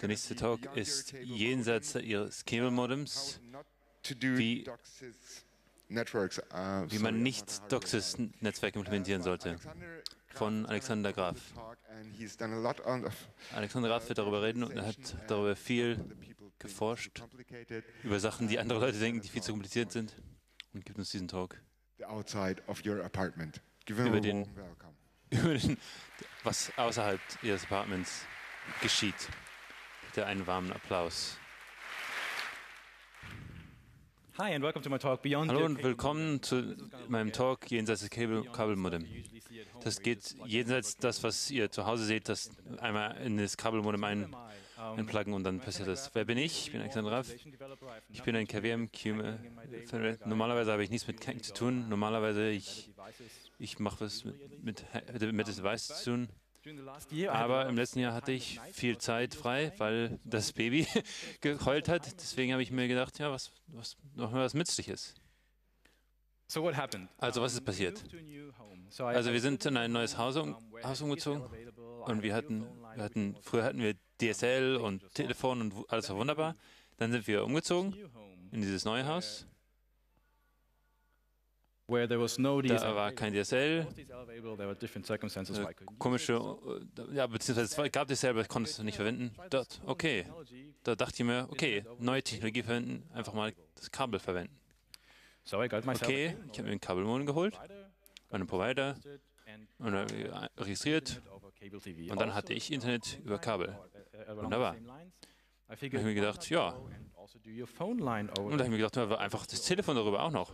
Der nächste Talk ist jenseits Ihres Cable-Modems, wie, wie man nicht DOCSIS-Netzwerk implementieren sollte, von Alexander Graf. Alexander Graf wird darüber reden und er hat darüber viel geforscht, über Sachen, die andere Leute denken, die viel zu kompliziert sind. und gibt uns diesen Talk. Über den, über den, was außerhalb Ihres Apartments geschieht. Bitte einen warmen Applaus. Hi and welcome to my talk Beyond Hallo und willkommen zu meinem Talk jenseits des Kabelmodem. Das geht jenseits das, was ihr zu Hause seht, das einmal in das Kabelmodem ein, einpluggen und dann passiert das. Wer bin ich? Ich bin Alexander Raff. Ich bin ein KVM. Normalerweise habe ich nichts mit Kang zu tun. Normalerweise ich, ich mache was mit, mit, mit Device zu tun. Aber im letzten Jahr hatte ich viel Zeit frei, weil das Baby geheult hat. Deswegen habe ich mir gedacht, ja, was, was noch mal was Nützliches. Also was ist passiert? Also wir sind in ein neues Haus, um, Haus umgezogen und wir hatten, wir hatten, früher hatten wir DSL und Telefon und alles war wunderbar. Dann sind wir umgezogen in dieses neue Haus da war kein DSL. Komische, äh, ja, beziehungsweise es gab DSL, aber ich konnte es nicht verwenden. Dort, okay. Da dachte ich mir, okay, neue Technologie verwenden, einfach mal das Kabel verwenden. Okay, ich habe mir einen Kabelmodem geholt, einen Provider, und registriert und dann hatte ich Internet über Kabel. Wunderbar. Da habe ich mir gedacht, ja. Und da habe ich mir gedacht, einfach das Telefon darüber auch noch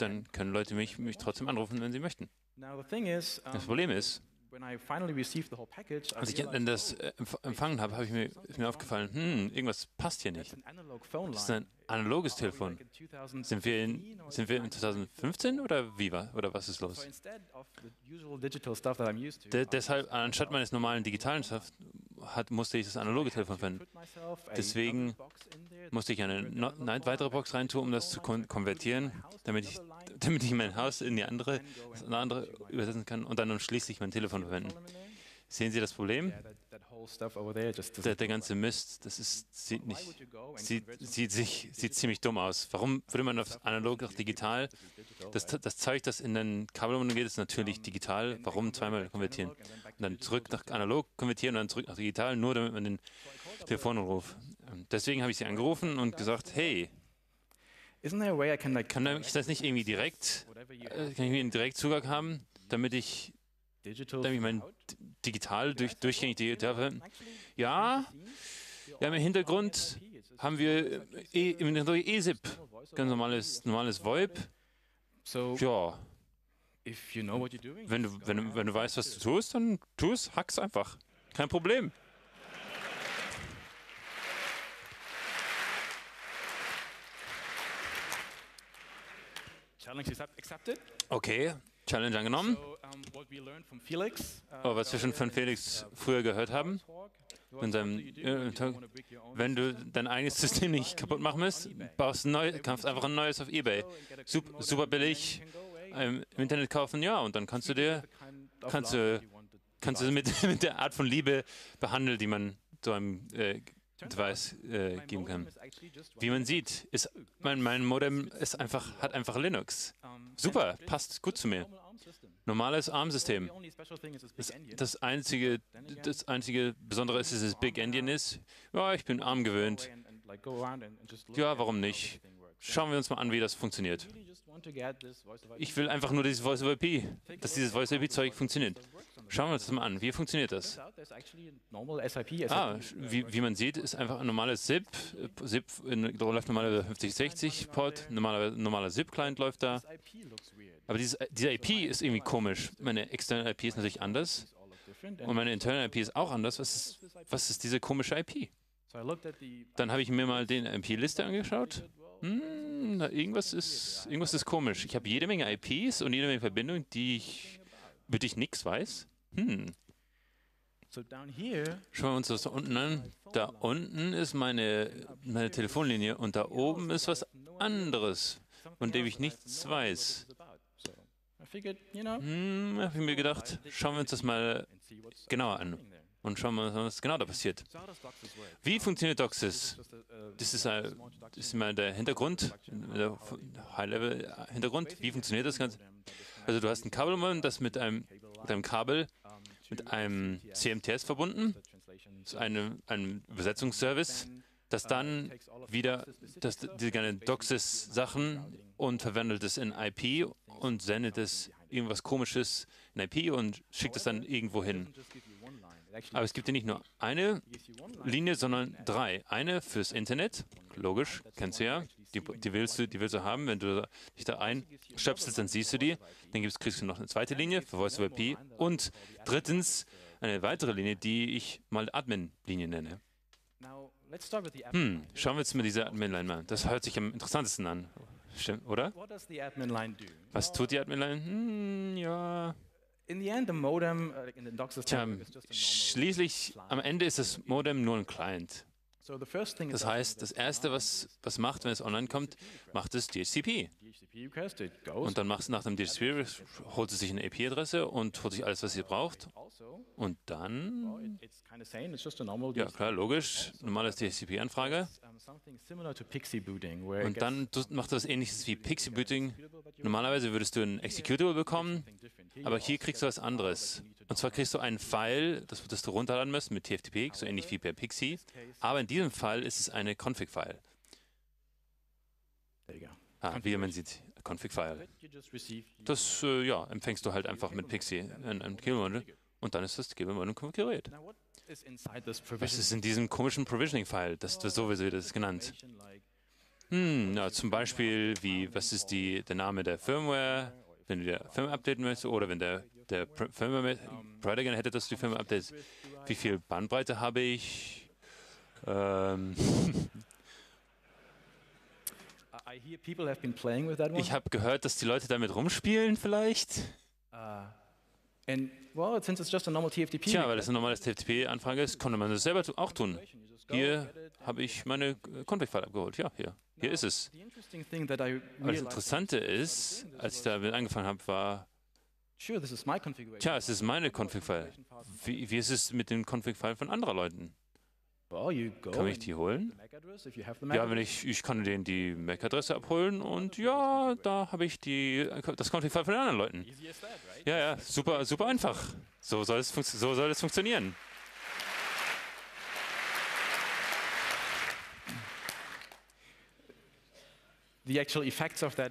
dann können Leute mich, mich trotzdem anrufen, wenn sie möchten. Das Problem ist, als ich dann das äh, empfangen habe, habe ich mir, ist mir aufgefallen, hm, irgendwas passt hier nicht. Das ist ein analoges Telefon. Sind wir in, sind wir in 2015 oder wie war, oder was ist los? De deshalb, anstatt meines normalen digitalen Stuff, hat, musste ich das analoge Telefon verwenden. Deswegen musste ich eine, no, weitere Box reintun, um das zu kon konvertieren, damit ich, damit ich mein Haus in die andere, eine andere übersetzen kann und dann schließlich mein Telefon verwenden. Sehen Sie das Problem? Der, der, ganze Mist, das ist, sieht, nicht, sieht, sieht, sich, sieht ziemlich dumm aus. Warum würde man auf analog auf digital? Das, das zeigt, dass in den Kabelmodem geht es natürlich digital. Warum zweimal konvertieren? Und dann zurück nach analog konvertieren und dann zurück nach digital, nur damit man den Telefonanruf. Deswegen habe ich sie angerufen und gesagt, hey, kann ich das nicht irgendwie direkt, äh, kann ich einen direkt Zugang haben, damit ich Digital ich meine, digital, durch, durchgängig digital. Ja, ja, im Hintergrund haben wir e, im ESIP, ganz normales, normales VoIP. Ja. Wenn du, wenn, du, wenn du weißt, was du tust, dann tu es, hack's einfach. Kein Problem. Okay, Challenge angenommen. Aber was wir schon von Felix früher gehört haben, in seinem, äh, wenn du dein eigenes System nicht kaputt machen willst, baust ein neues, kaufst einfach ein neues auf Ebay. Super, super billig im Internet kaufen, ja, und dann kannst du dir, kannst du, kannst du mit, mit der Art von Liebe behandeln, die man so einem äh, Device äh, geben kann. Wie man sieht, ist mein, mein Modem ist einfach, hat einfach Linux. Super, passt gut zu mir. Normales ARM-System. Das, das, einzige, das einzige Besondere ist, dass es Big Endian ist. Ja, ich bin ARM gewöhnt. Ja, warum nicht? Schauen wir uns mal an, wie das funktioniert. Ich will einfach nur dieses Voice over IP, dass dieses Voice over IP-Zeug funktioniert. Schauen wir uns das mal an. Wie funktioniert das? Ah, wie, wie man sieht, ist einfach ein normales ZIP. ZIP läuft normalerweise 5060-Port, normaler, normaler ZIP-Client läuft da. Aber dieses, dieser IP ist irgendwie komisch. Meine externe IP ist natürlich anders. Und meine interne IP ist auch anders. Was ist, was ist diese komische IP? Dann habe ich mir mal den IP-Liste angeschaut hm, irgendwas, ist, irgendwas ist komisch. Ich habe jede Menge IPs und jede Menge Verbindungen, die ich, über die ich nichts weiß. Hm. Schauen wir uns das da unten an. Da unten ist meine, meine Telefonlinie und da oben ist was anderes, von dem ich nichts weiß. Hm, habe ich mir gedacht, schauen wir uns das mal genauer an. Und schauen wir mal, was genau da passiert. Wie funktioniert DOCSIS? Das ist, ein, das ist mal der Hintergrund, der High-Level-Hintergrund. Wie funktioniert das Ganze? Also du hast ein Kabelmodem, das mit einem, mit einem Kabel mit einem CMTS verbunden, das ist eine, ein Übersetzungsservice, das dann wieder das, die ganzen DOCSIS-Sachen und verwandelt es in IP und sendet es irgendwas Komisches in IP und schickt es dann irgendwo hin. Aber es gibt ja nicht nur eine Linie, sondern drei. Eine fürs Internet, logisch, kennst du ja. Die, die, willst du, die willst du haben. Wenn du dich da einstöpselst, dann siehst du die. Dann gibt's, kriegst du noch eine zweite Linie für Voice over IP. Und drittens eine weitere Linie, die ich mal Admin-Linie nenne. Hm, schauen wir jetzt mal diese Admin-Line mal. Das hört sich am interessantesten an. Stimmt, oder? Was tut die Admin-Line? Hm, ja. Uh, Tja, schließlich am Ende ist das Modem nur ein Client. Das heißt, das Erste, was, was macht, wenn es online kommt, macht es DHCP. Und dann macht es nach dem DHCP, holt es sich eine AP-Adresse und holt sich alles, was sie braucht. Und dann, ja klar, logisch, normales DHCP-Anfrage. Und dann macht das ähnliches wie Pixie-Booting. Normalerweise würdest du ein Executable bekommen, aber hier kriegst du was anderes. Und zwar kriegst du ein File, das, das du runterladen musst mit TFTP, so ähnlich wie per Pixie. Aber in diesem Fall ist es eine Config-File. Ah, wie man sieht, Config-File. Das äh, ja, empfängst du halt einfach mit Pixie in einem Killmodel und dann ist das Killmodel konfiguriert. Was ist in diesem komischen Provisioning-File? Das, das sowieso wird das genannt. Hm, ja, zum Beispiel, wie, was ist die, der Name der Firmware, wenn du die Firmware updaten möchtest, oder wenn der, der Firmware Provider gerne hätte, dass du die Firmware updatest. Wie viel Bandbreite habe ich? Ähm, ich habe gehört, dass die Leute damit rumspielen vielleicht. Uh, Tja, weil das eine normale TFTP-Anfrage ist, konnte man das selber auch tun. Hier habe ich meine Config-File abgeholt. Ja, hier. Hier ist es. Aber das Interessante ist, als ich damit angefangen habe, war, tja, es ist meine Config-File. Wie, wie ist es mit den Config-Filen von anderen Leuten? Kann ich die holen? Ja, wenn ich, ich kann denen die MAC-Adresse abholen und ja, da habe ich die, das Config-File von den anderen Leuten. Ja, ja, super, super einfach. So soll es, so soll es funktionieren.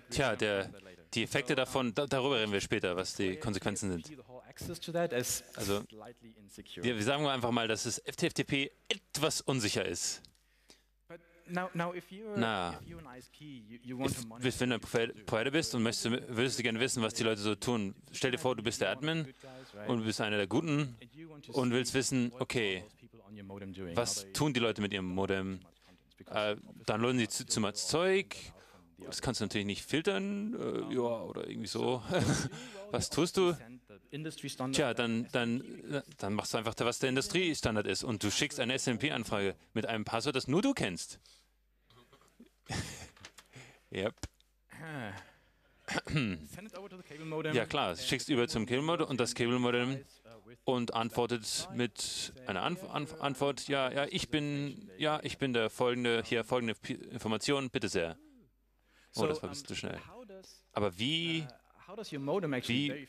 Tja, der, die Effekte davon, da, darüber reden wir später, was die Konsequenzen sind. Also, wir, wir sagen einfach mal, dass das FTFTP etwas unsicher ist. Na, wenn du ein Provider bist und möchtest, würdest du gerne wissen, was die Leute so tun. Stell dir vor, du bist der Admin und du bist einer der Guten und willst wissen, okay, was tun die Leute mit ihrem Modem? Äh, dann laden sie zu, zu much Zeug das kannst du natürlich nicht filtern, äh, ja, oder irgendwie so. was tust du? Tja, dann, dann, dann machst du einfach, was der Industriestandard ist. Und du schickst eine SMP-Anfrage mit einem Passwort, das nur du kennst. yep. ja klar, schickst über zum Cable Modem und das Cable Modem und antwortet mit einer Anf Anf Antwort, ja, ja, ich bin, ja, ich bin der folgende, hier folgende Information, bitte sehr. Oh, das war ein bisschen zu schnell. Aber wie, uh, wie,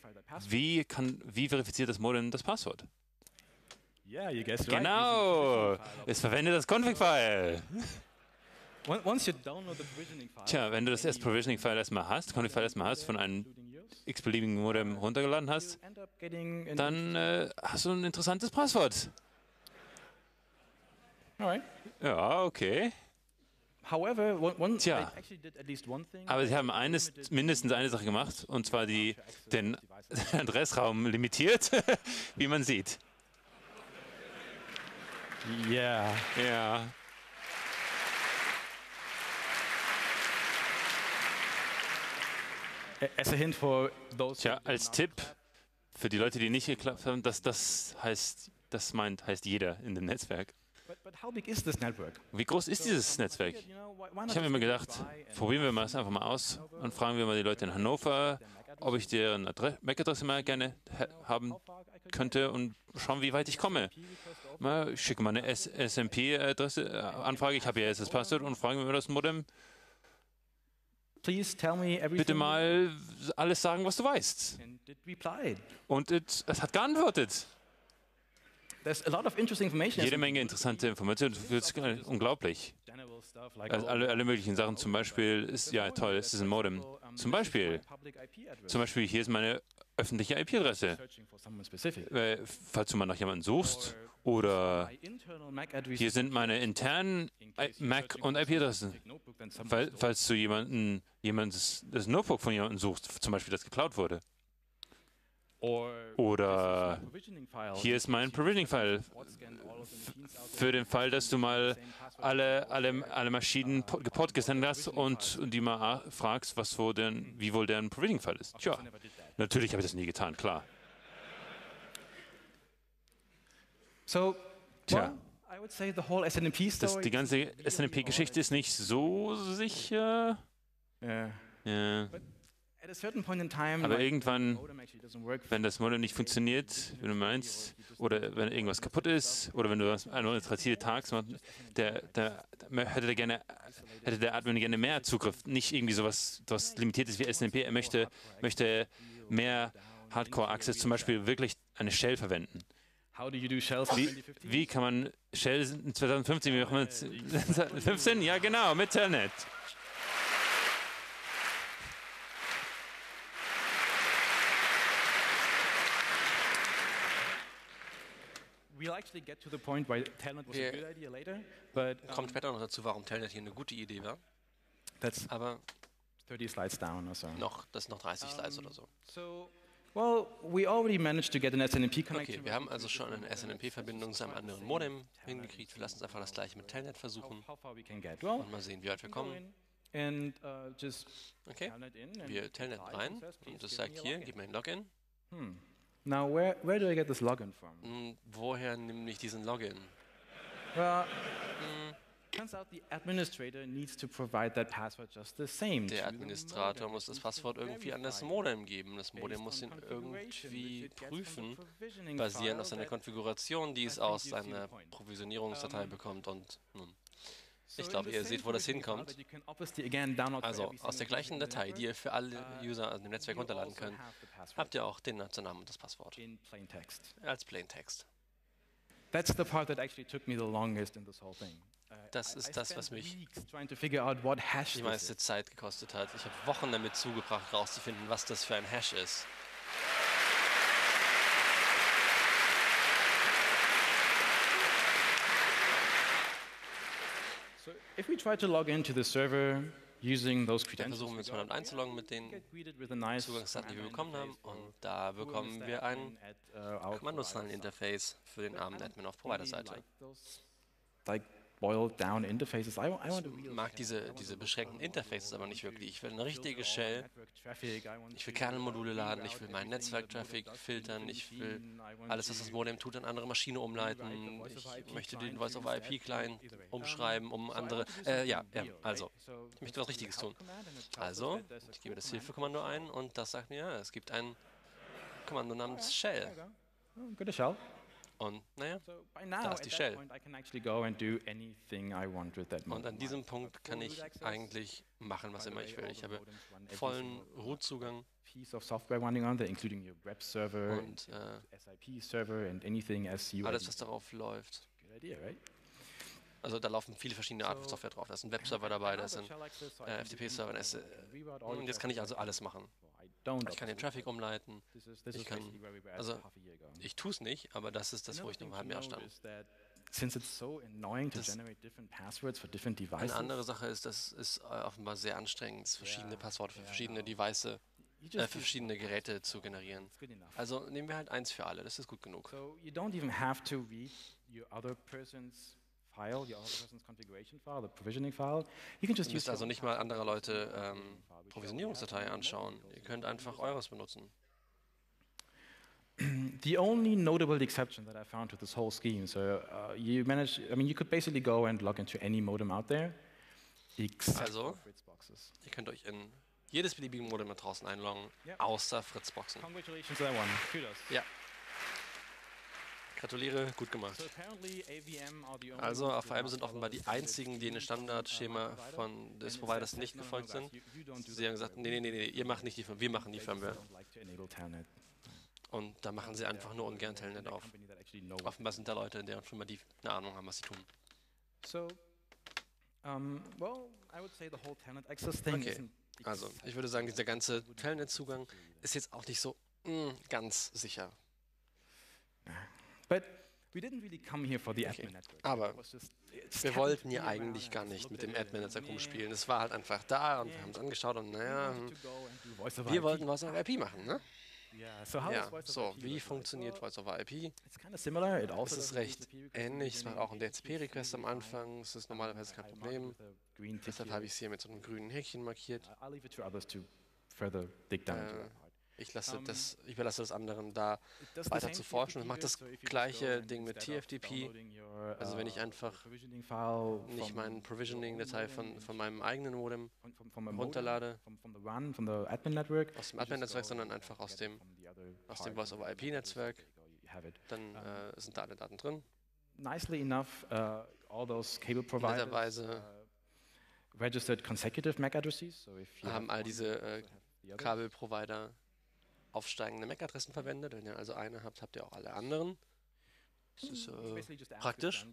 wie, kann, wie verifiziert das Modem das Passwort? Genau, es verwendet das Config-File. Tja, wenn du das erst Provisioning-File erstmal hast, Config-File erstmal hast, von einem x-beliebigen Modem runtergeladen hast, dann äh, hast du ein interessantes Passwort. Ja, okay. Tja, aber sie haben eines, mindestens eine Sache gemacht, und zwar die, den Adressraum limitiert, wie man sieht. Ja. Ja. Tja, als Tipp für die Leute, die nicht geklappt haben, das, das heißt, das meint, heißt jeder in dem Netzwerk. Wie groß ist dieses Netzwerk? Ich habe mir immer gedacht, probieren wir mal das einfach mal aus und fragen wir mal die Leute in Hannover ob ich deren MAC-Adresse mal gerne haben könnte und schauen, wie weit ich komme. Mal, ich schicke mal eine SMP-Adresse-Anfrage. Ich habe ja jetzt das Passwort und frage mir das Modem. Bitte mal alles sagen, was du weißt. Und es hat geantwortet. Jede Menge interessante Informationen. Das ist unglaublich. Also alle, alle möglichen Sachen. Zum Beispiel ist, ja toll, es ist ein Modem. Zum Beispiel, zum Beispiel hier ist meine öffentliche IP-Adresse. Äh, falls du mal nach jemandem suchst oder hier sind meine internen Mac- und IP-Adressen. Falls du jemanden, jemandes, das Notebook von jemandem suchst, zum Beispiel das geklaut wurde. Oder hier ist mein Provisioning-File für den Fall, dass du mal alle, alle, alle Maschinen geport gesendet hast und, und die mal fragst, was wo denn, wie wohl deren Provisioning-File ist. Tja, natürlich habe ich das nie getan, klar. Tja. Das, die ganze SNP-Geschichte ist nicht so sicher. Ja. Aber irgendwann, wenn das Modem nicht funktioniert, wenn du meinst, oder wenn irgendwas kaputt ist, oder wenn du eine administrative Tags machst, der, der, hätte, der gerne, hätte der Admin gerne mehr Zugriff, nicht irgendwie sowas was limitiertes wie SNP. Er möchte, möchte mehr Hardcore-Access, zum Beispiel wirklich eine Shell verwenden. Wie, wie, kann man Shell 2015, wie machen wir 15? Ja, genau, mit Telnet. Wir kommen später noch dazu, warum Telnet hier eine gute Idee war. Aber 30 slides down or so. Noch, das sind noch 30 Slides oder so. Well, we already managed to get an SNMP connection. Okay, wir haben also schon eine SNMP-Verbindung zu einem anderen Modem hingekriegt. Wir lassen uns einfach das gleiche mit Telnet versuchen und mal sehen, wie weit wir kommen. Uh, okay, wir Telnet rein und das sagt hier, gib mir ein Login. Hmm. Now, where, where do I get this login from? Hm, woher nehme ich diesen Login? Well, hm. turns out the administrator needs to provide that password just the same. Der Administrator muss das Passwort irgendwie an das Modem geben. Das Modem muss ihn irgendwie prüfen, basierend auf seiner Konfiguration, die es aus seiner Provisionierungsdatei bekommt und nun. Ich glaube, ihr seht, wo das hinkommt. Also aus der gleichen Datei, die ihr für alle uh, User aus dem Netzwerk runterladen könnt, also habt ihr auch den Nutzernamen und das Passwort. Als Plaintext. Uh, das ist das, was mich die meiste Zeit gekostet hat. Ich habe Wochen damit zugebracht, herauszufinden, was das für ein Hash ist. If we try to log into the server using those Dann versuchen wir uns mal einzuloggen mit den Zugangsdaten, die wir bekommen haben. Und da bekommen wir ein uh, Kommandozeilen-Interface für den armen Admin auf Provider-Seite boiled down interfaces. I, I ich mag diese, diese beschränkten Interfaces aber nicht wirklich. Ich will eine richtige Shell. Ich will Kernelmodule laden. Ich will meinen Netzwerktraffic filtern. Ich will alles, was das Modem tut, an andere Maschine umleiten. Ich möchte den Voice-over-IP-Client umschreiben, um andere. Äh, ja, ja, also. Ich möchte was Richtiges tun. Also, ich gebe das Hilfekommando ein und das sagt mir, es gibt ein Kommando namens Shell. Gute Shell. Und naja, da ist die Shell. Und an diesem Punkt kann ich eigentlich machen, was immer ich will. Ich habe vollen Root-Zugang. Und äh, alles, was darauf läuft. Also da laufen viele verschiedene Arten von Software drauf. Da ist ein Webserver dabei, da ist ein äh, FTP-Server. Und jetzt kann ich also alles machen. Ich kann den Traffic umleiten. Ich kann, also ich tue es nicht, aber das ist das, wo ich noch halben Jahr stand. eine andere Sache ist, das ist äh, offenbar sehr anstrengend, verschiedene Passworte für verschiedene Devices, äh, für verschiedene Geräte zu generieren. Also nehmen wir halt eins für alle, das ist gut genug. So you don't even have to read your other person's file, your other person's configuration file, the provisioning file. You can just Ihr müsst also nicht mal anderer Leute ähm, Provisionierungsdatei anschauen. Ihr könnt einfach eures benutzen. the only notable exception that I found to this whole scheme, so uh, you manage, I mean, you could basically go and log into any modem out there, also, ihr könnt euch in jedes beliebige Modem da draußen einloggen, außer Fritzboxen. Congratulations to that one. Kudos. Ja. Gratuliere, gut gemacht. Also AVM sind offenbar die einzigen, die dem standard Standardschema von des Providers nicht gefolgt sind. Sie haben gesagt, nee, nee, nee, nee, ihr macht nicht die Firmware, wir machen die Firmware. Und da machen sie einfach nur ungern Telnet auf. Offenbar sind da Leute in deren Firma, die eine Ahnung haben, was sie tun. Okay, Also, ich würde sagen, dieser ganze Telnet-Zugang ist jetzt auch nicht so mm, ganz sicher. But we didn't really come here for the Okay. admin network. Aber Wir wollten around eigentlich gar nicht mit dem Admin-Netzwerk yeah, rumspielen. Es war halt einfach da und wir haben es angeschaut und naja, wir wollten was auf IP machen, ne? Yeah, so how Ja, so, IP wie funktioniert Voice over IP? It's kind of similar. It also Es ist recht ähnlich, es macht auch einen DHCP-Request am Anfang, es ist normalerweise kein Problem. Deshalb habe ich es hier mit so einem grünen Häkchen markiert. I- I'll leave it to others to further dig down into Äh. Ich, lasse Um, das, ich überlasse das anderen da. Weiter zu forschen. TFTP macht das gleiche Ding mit TFTP, also wenn ich uh, einfach Nicht from mein your Provisioning-Datei von, modem von meinem eigenen Modem runterlade, aus dem Admin-Netzwerk, sondern einfach aus dem, aus dem Voice-over-IP-Netzwerk. Dann äh, sind da alle Daten drin. Nicely enough, uh, all those cable providers uh, registered consecutive MAC addresses. So if you haben all diese äh, also other. Kabelprovider aufsteigende MAC-Adressen verwendet. Wenn ihr also eine habt, habt ihr auch alle anderen. Das ist It's äh, praktisch.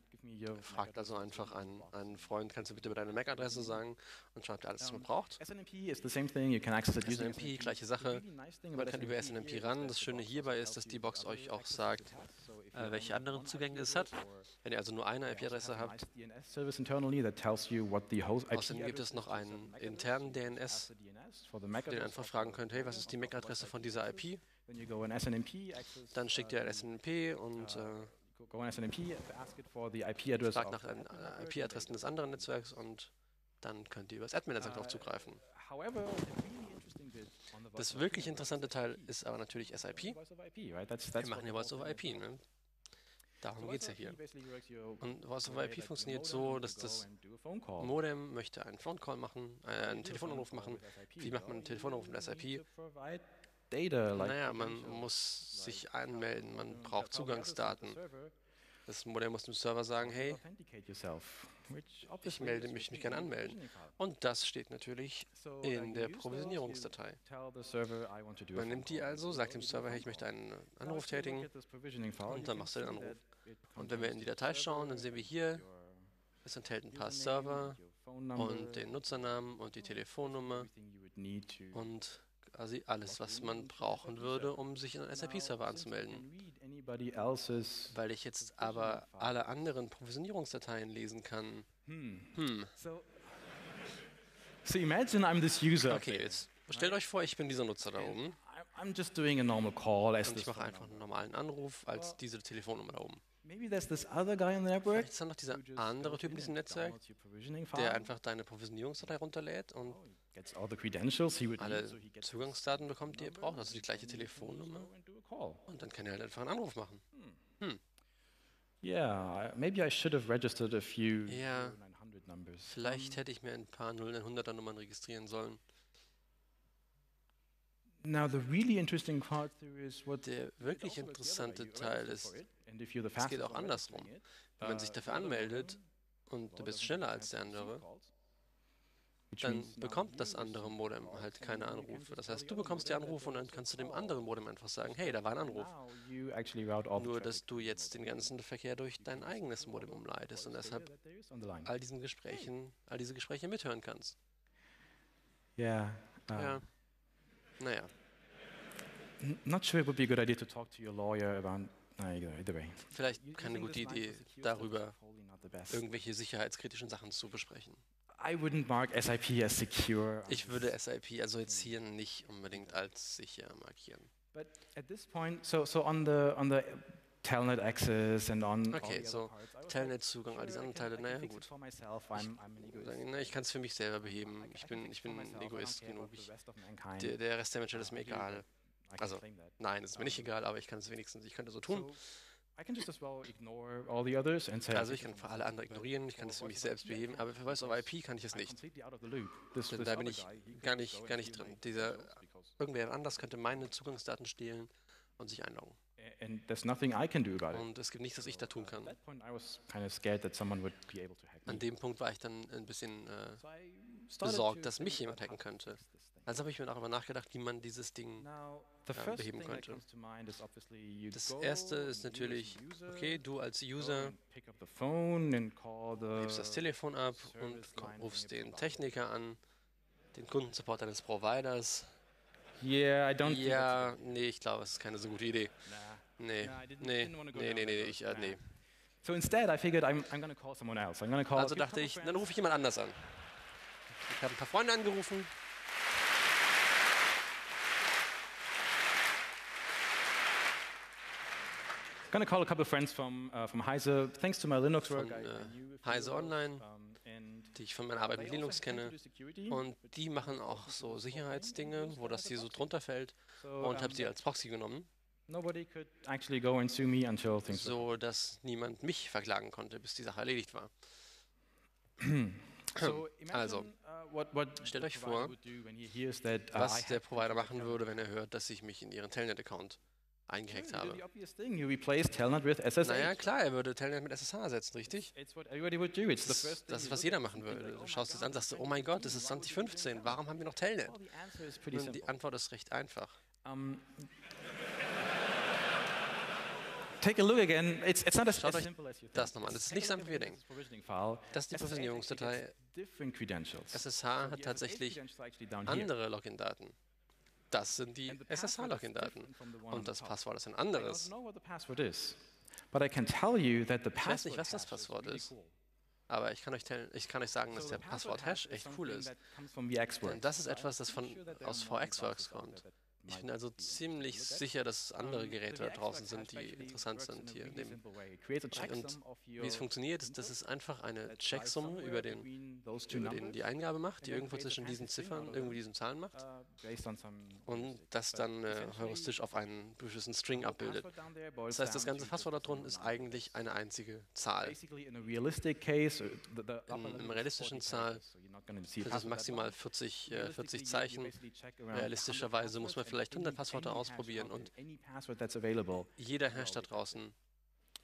Fragt also einfach einen, einen Freund, kannst du bitte deine MAC-Adresse sagen und schreibt alles, was man Um, braucht. SNMP is the same thing. You can access it using SNMP, gleiche Sache. Man kann über SNMP ran. Das Schöne hierbei ist, dass die Box euch auch sagt, äh, welche anderen Zugänge es hat. Wenn ihr also nur eine IP-Adresse habt, Außerdem gibt es noch einen internen DNS, den einfach fragen könnt, hey, was ist die MAC-Adresse von dieser IP? Dann schickt ihr ein SNMP und äh, in SNMP, the IP address fragt nach äh, IP-Adressen des anderen Netzwerks und dann könnt ihr über das Admin-Netzwerk darauf zugreifen. Das wirklich interessante Teil ist aber natürlich SIP. Wir machen hier Voice over IP. Ne? Darum geht es ja hier. Und over way IP funktioniert so, dass das. Modem möchte einen Phone-Call machen, äh, einen Telefonanruf machen. Wie macht man einen Telefonanruf mit SIP? Naja, man muss sich like anmelden, man um, braucht Zugangsdaten. Das Modem muss dem Server sagen, hey, obviously melde mich- mich gerne anmelden. und das steht natürlich in der Provisionierungsdatei. Man nimmt die also, sagt dem Server, hey, ich möchte einen Now, Anruf tätigen. und dann machst du den Anruf. Und wenn wir in die Datei schauen, dann sehen wir hier, es enthält ein paar Server und den Nutzernamen und die Telefonnummer und quasi alles, was man brauchen würde, um sich in einen SAP-Server anzumelden. Weil ich jetzt aber alle anderen Provisionierungsdateien lesen kann. Hm, So, imagine I'm this user. okay, jetzt stellt euch vor, ich bin dieser Nutzer da oben I'm- just doing a normal call und ich mache einfach einen normalen Anruf als diese Telefonnummer da oben. Maybe there's this other guy on the network Vielleicht ist dann noch dieser andere Typ in diesem Netzwerk, der einfach deine Provisionierungsdatei runterlädt und need, alle Zugangsdaten bekommt, die ihr braucht, also die gleiche Telefonnummer. Und dann kann er halt einfach einen Anruf machen. Yeah, I- maybe I should have registered a few Ja. 0900 numbers. Vielleicht hätte ich mir ein paar 0900er Nummern registrieren sollen. Now the really interesting part there is what Der wirklich interessante Teil ist, es geht auch andersrum. Wenn man uh, sich dafür anmeldet und du bist schneller als der andere, dann bekommt das andere Modem halt keine Anrufe. Das heißt, du bekommst die Anrufe und dann kannst du dem anderen Modem einfach sagen, hey, da war ein Anruf. Nur, dass du jetzt den ganzen Verkehr durch dein eigenes Modem umleitest und deshalb all diesen Gesprächen, all diese Gespräche mithören kannst. Uh, Ja. Naja, Not sure it would be a good idea to talk to your lawyer about. Vielleicht keine gute Idee, darüber irgendwelche sicherheitskritischen Sachen zu besprechen. I wouldn't mark SIP as secure. on Ich würde SIP also jetzt hier nicht unbedingt als sicher markieren. But at this point, so so on the on the Telnet access and on all Okay, so diese anderen Teile, naja gut. ich kann es für mich selber beheben. Ich bin, ich bin Egoist genug. der, der Rest der Menschheit ist mir do, egal. Also. Nein, es ist mir nicht egal, aber ich kann es wenigstens, ich könnte so tun. Also ich kann für alle anderen ignorieren, ich kann es für mich selbst beheben, aber für Voice over IP kann ich es nicht. Denn da bin ich gar nicht, gar nicht drin. Dieser, irgendwer anders könnte meine Zugangsdaten stehlen und sich einloggen. Und es gibt nichts, was ich da tun kann. An dem Punkt war ich dann ein bisschen äh, besorgt, dass mich jemand hacken könnte. Also habe ich mir darüber nachgedacht, wie man dieses Ding äh, beheben könnte. Das erste ist natürlich, okay, du als User hebst das Telefon ab und rufst den Techniker an, den Kundensupport deines Providers. Yeah, I don't ja, nee, ich glaube, es ist keine so gute Idee. Nee, nee, nee, nee, nee, ich, äh, nee. So instead, I figured I'm, I'm to call someone else. I'm to call. Also dachte ich, dann rufe ich jemand anders an. Ich habe ein paar Freunde angerufen. To call a couple of friends from uh, from Heise. Thanks to my Linux work, Von, äh, Heise Online, die ich von meiner Arbeit mit Linux kenne. Und die machen auch so Sicherheitsdinge, wo das hier so drunter fällt. Und habe sie als Proxy genommen. Nobody could actually go and sue me until things were so dass niemand mich verklagen konnte, bis die Sache erledigt war. So Also, uh, stellt euch vor, uh, was der Provider machen würde, wenn er hört, dass ich mich in ihren Telnet-Account eingehackt habe. Naja, klar, er würde Telnet mit SSH ersetzen, richtig? Das, first das thing ist, was jeder machen würde. Du oh schaust es an, God, sagst du, oh mein Gott, es ist know what we 2015, do? warum haben wir noch Telnet? Und die Antwort ist recht einfach. Um, take a look again. It's, it's not as, Schaut as euch simple as you think. das nochmal an. Das ist nicht so einfach, wie provisioning file. Das ist die Provisionierungsdatei. SSH hat tatsächlich andere Login-Daten. Das sind die SSH-Login-Daten. Und das. Passwort ist ein anderes. know what the password is, but I can tell you that the weiß nicht, was das Passwort ist. Aber ich kann euch, tell, ich kann euch sagen, dass der Passwort-Hash echt cool ist. Denn das ist etwas, das von, aus VxWorks kommt. Ich bin also ziemlich sicher, dass andere Geräte da draußen sind, die interessant sind hier. in Dem. Und wie es funktioniert, ist, dass es einfach eine Checksum über, den, über den die Eingabe macht, die irgendwo zwischen diesen Ziffern, irgendwie diesen Zahlen macht und das dann äh, heuristisch auf einen bestimmten String abbildet. Das heißt, das ganze Passwort da drunten ist eigentlich eine einzige Zahl. In einem realistischen Zahl sind das maximal 40, äh, 40 Zeichen. Realistischerweise muss man vielleicht 100 Passwörter ausprobieren und jeder Hash da draußen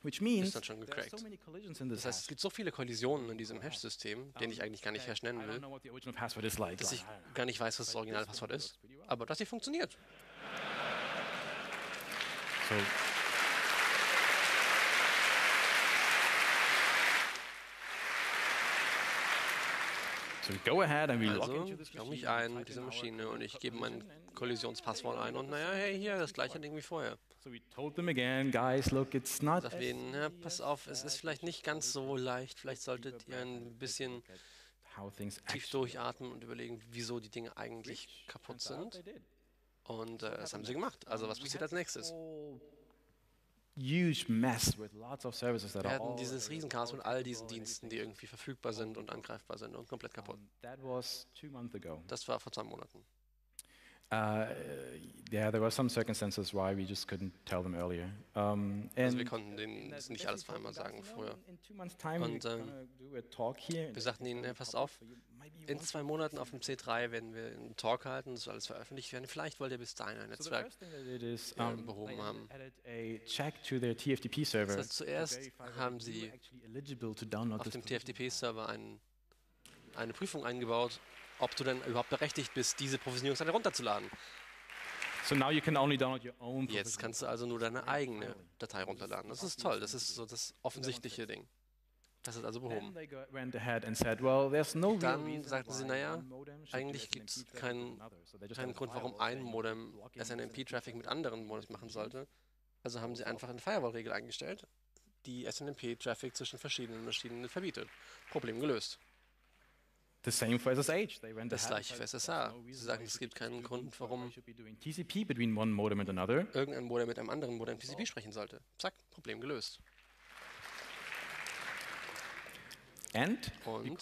ist dann schon there are gecrackt. so many collisions in this Das heißt, es gibt so viele Kollisionen in diesem Hash-System, den ich eigentlich gar nicht Hash nennen I don't will, know what the original password is like. dass ich gar nicht weiß, was das originale Passwort ist. Aber dass sie funktioniert. So So we go ahead and we log Also, into this ich logge mich ein our Maschine und ich gebe mein Kollisionspasswort ein und naja, hey, hier, das gleiche Ding wie vorher. So we told them again, guys, look, it's not Sag as denen, ja, pass as auf, es ist vielleicht nicht ganz so leicht, vielleicht solltet ihr ein bisschen tief durchatmen und überlegen, wieso die Dinge eigentlich kaputt sind. Und äh, das haben sie gemacht. Also was passiert als nächstes? Huge mess with lots of services that Wir hatten dieses Riesenchaos mit all diesen Diensten, die irgendwie verfügbar sind und angreifbar sind und komplett kaputt. That was two months ago. Das war vor zwei Monaten. Uh, yeah, there were some circumstances why we just couldn't tell them earlier. Um, Also wir and konnten denen das nicht alles auf einmal sagen früher. In two months' time, Und, we're ähm, gonna do a talk here. Wir sagten ihnen, ja, passt auf, in zwei Monaten auf dem C3 werden wir einen Talk halten, das soll alles veröffentlicht werden. Vielleicht wollt ihr bis dahin ein So Netzwerk. is, äh, um, behoben haben. Das heißt, to zuerst haben sie auf dem TFTP-Server ein, eine Prüfung eingebaut, ob du denn überhaupt berechtigt bist, diese Provisionierungsseite runterzuladen. So now you can only download your own. Jetzt kannst du also nur deine eigene Datei runterladen. Das ist toll, das ist so das offensichtliche Ding. Das ist also behoben. Dann sagten sie, naja, eigentlich gibt's traffic keinen- Keinen Grund, warum ein Modem SNMP-Traffic mit anderen Modems machen sollte. Also haben sie einfach eine Firewall-Regel eingestellt, die SNMP-Traffic zwischen verschiedenen Maschinen verbietet. Problem gelöst. The same for SSH. They went Das gleiche für SSH. "There's no Sie sagen, es gibt keinen Grund, warum irgendein Modem mit einem anderen Modem TCP sprechen sollte. Zack, Problem gelöst. And Und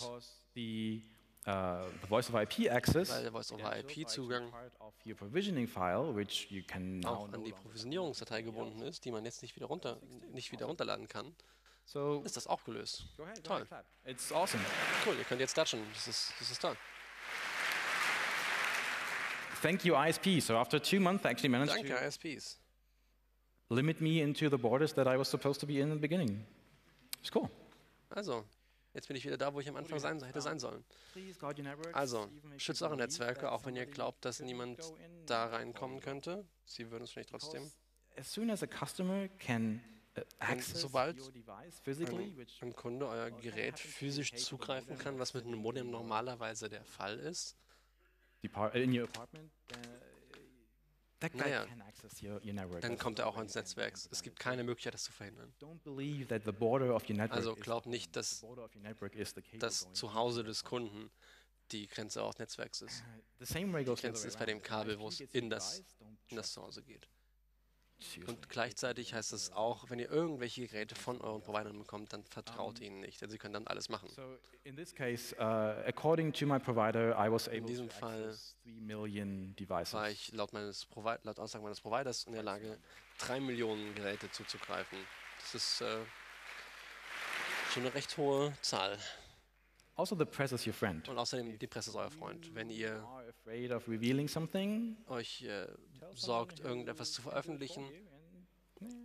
the uh, the Voice over IP access weil der file, which you can now auch an die Provisionierungsdatei gebunden ist, die man jetzt nicht wieder, runter, nicht wieder runterladen kann, So ist das auch gelöst. go ahead, go Toll. ahead. It's awesome. Cool, ihr könnt jetzt klatschen. Das ist, das ist toll. Thank you, ISP. So after two months, I actually managed Danke, to ISPs. limit me into the borders that I was supposed to be in at the beginning. It's cool. Also, jetzt bin ich wieder da, wo ich am Anfang sein, hätte sein sollen. Please guard your networks, Also, schützt eure Netzwerke, auch wenn ihr glaubt, dass niemand da reinkommen könnte. Sie würden es vielleicht trotzdem. As soon as a customer can sobald Ein, Kunde euer Gerät physisch zugreifen kann, was mit einem Modem normalerweise der Fall ist, depart in your apartment, uh, that guy Naja, can access your, your network. dann kommt er auch ans. Netzwerk. Es gibt keine Möglichkeit, das zu verhindern. Also glaubt nicht, dass das Zuhause des Kunden die Grenze auch Netzwerks ist. The Grenze ist bei dem. Kabel, wo es in das, in das Zuhause geht. Und gleichzeitig heißt es auch, wenn ihr irgendwelche Geräte von euren Providern bekommt, dann vertraut ihnen nicht, denn sie können dann alles machen. In uh, diesem Fall access 3 million devices. War ich laut, meines Provi laut Aussagen meines Providers in der Lage, drei Millionen Geräte zuzugreifen. Das ist äh, schon eine recht hohe Zahl. Also, the press is your friend. Und außerdem, die Presse ist euer Freund. Wenn ihr euch äh, sorgt, irgendetwas zu veröffentlichen,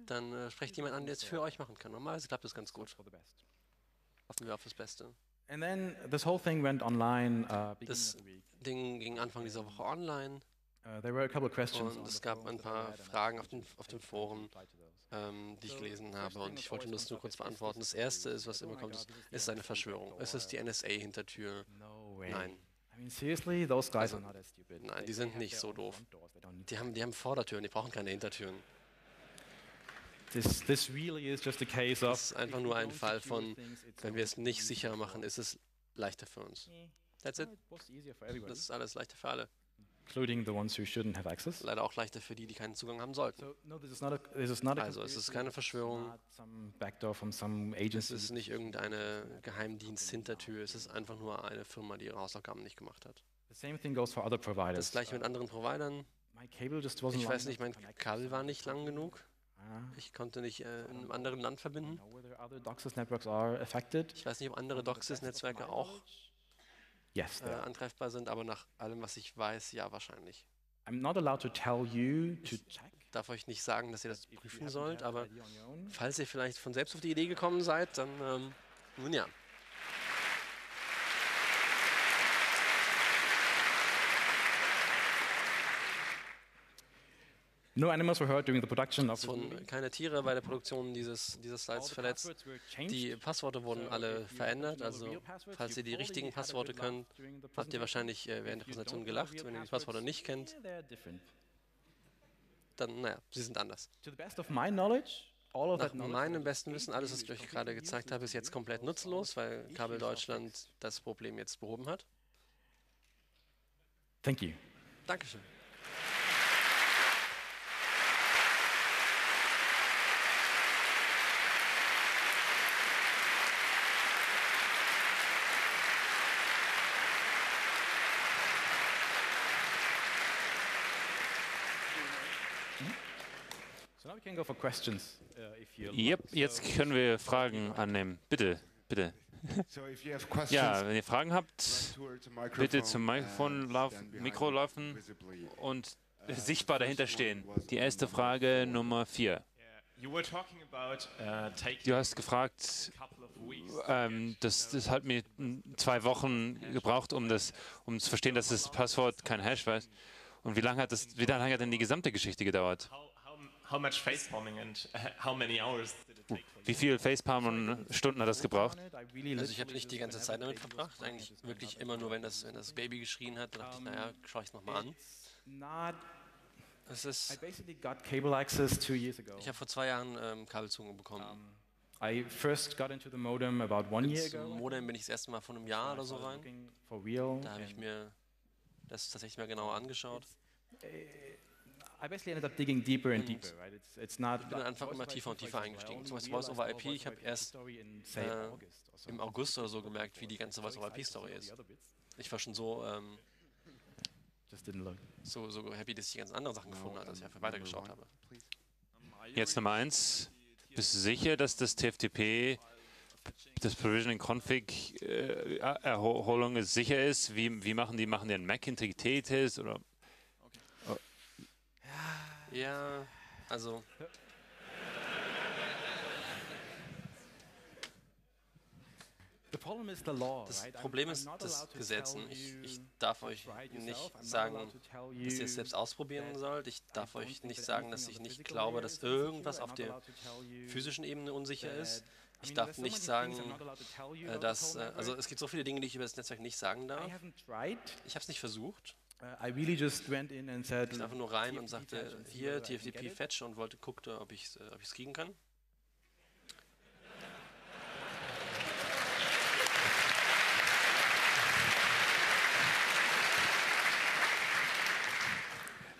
dann äh, sprecht jemand an, der es für euch machen kann. Normalerweise klappt das ganz gut. Hoffen wir auf das Beste. And then this whole thing went online uh, Das. Ding ging Anfang dieser Woche online Uh, there were a couple of questions. und es gab ein paar I Fragen auf den, auf to those. ähm, die ich gelesen habe und ich wollte das nur kurz beantworten. Das erste ist, was immer kommt, ist, ist eine Verschwörung. Es ist die NSA-Hintertür. Nein. I mean, seriously, those guys Also, nein, die sind nicht so doof. Die haben, die haben Vordertüren, die brauchen keine Hintertüren. This, this really is just a case of. Das ist einfach nur ein Fall von, Wenn wir es nicht sicher machen, ist es leichter für uns. Yeah. That's it. Das ist alles leichter für alle. Including the ones who shouldn't have access. Leider auch leichter für die, die keinen Zugang haben sollten. So no, this is not a. This is not a Also, es ist keine Verschwörung. Es ist nicht irgendeine Geheimdienst-Hintertür, es ist einfach nur eine Firma, die ihre Hausaufgaben nicht gemacht hat. Das gleiche mit anderen Providern. Ich weiß nicht, mein Kabel war nicht lang genug. Ah, Ich konnte nicht äh, in einem anderen Land verbinden. Ich weiß nicht, ob andere DOCSIS-Netzwerke auch Yes, äh, angreifbar sind, aber nach allem, was ich weiß, ja, wahrscheinlich. I'm not allowed to tell you to check. Ich darf euch nicht sagen, dass ihr das prüfen sollt, aber falls ihr vielleicht von selbst auf die Idee gekommen seid, dann, ähm, nun ja. No animals were hurt during the production of wurden keine Tiere bei der Produktion dieses, dieses Slides verletzt. Die Passworte wurden alle verändert, also falls ihr die richtigen Passworte könnt, habt ihr wahrscheinlich äh, während der Präsentation gelacht. Wenn ihr die Passworte nicht kennt, dann, naja, sie sind anders. To the best of my knowledge, all of Nach meinem besten Wissen, alles, was ich euch gerade completely gezeigt habe, ist jetzt komplett nutzlos, weil Kabel Deutschland das Problem jetzt behoben hat. Thank you. Dankeschön. So now we can go for questions. Uh, if you Yep, jetzt können wir Fragen annehmen. Bitte, bitte. So if you have questions, Ja, wenn ihr Fragen habt, bitte zum Mikrofon lauf, Mikro laufen und sichtbar dahinter stehen. Die erste Frage Nummer vier. You were talking about uh, taking Du hast gefragt, ähm, das, das hat mir zwei Wochen gebraucht, um das, um zu verstehen, dass das Passwort kein Hash war. Und wie lange hat das, wie lange hat denn die gesamte Geschichte gedauert? Uh, how many hours did it take for you? Wie viel Facepalm und Stunden hat das gebraucht? Also ich habe nicht die ganze Zeit the damit verbracht, eigentlich wirklich immer nur, wenn das, wenn das Baby geschrien hat, dachte ich, naja, schaue ich es nochmal an. Es I ist, basically got cable access two years ago. ich habe vor zwei Jahren ähm, Kabelzugang bekommen. I first got into the modem about one year ago. Modem bin ich das erste Mal vor einem Jahr oder so rein. Da habe ich mir das tatsächlich mal genauer angeschaut. I basically ended up digging deeper and Und deeper, right? It's, it's not. bin am Anfang immer tiefer und tiefer eingestiegen. Zum Beispiel Voice over IP, ich habe erst, äh, Im August oder so gemerkt, wie die ganze Voice over IP-Story ist. Ich war schon so, ähm, so, so happy, dass ich die ganzen anderen Sachen gefunden habe, dass ich einfach weitergeschaut habe. Jetzt Nummer eins. Bist du sicher, dass das TFTP, das Provisioning Config äh, Erholung ist, sicher ist? Wie, wie machen die? Machen die einen Mac-Integrität-Test oder? Ja, also The problem is the law, das Problem ist das Gesetz. Ich, you ich darf to euch try it nicht sagen, dass ihr you es selbst ausprobieren that sollt. Ich darf I don't euch nicht that sagen, dass on ich the nicht physical glaube, dass irgendwas auf der physischen Ebene unsicher ist. Ich darf nicht sagen, äh, dass, äh, also es gibt so viele Dinge, die ich über das Netzwerk nicht sagen darf. Ich habe es nicht versucht. Uh, Ich bin einfach nur rein und sagte, hier TFTP. Fetch und wollte guckte, ob ich es ob ich's kriegen kann.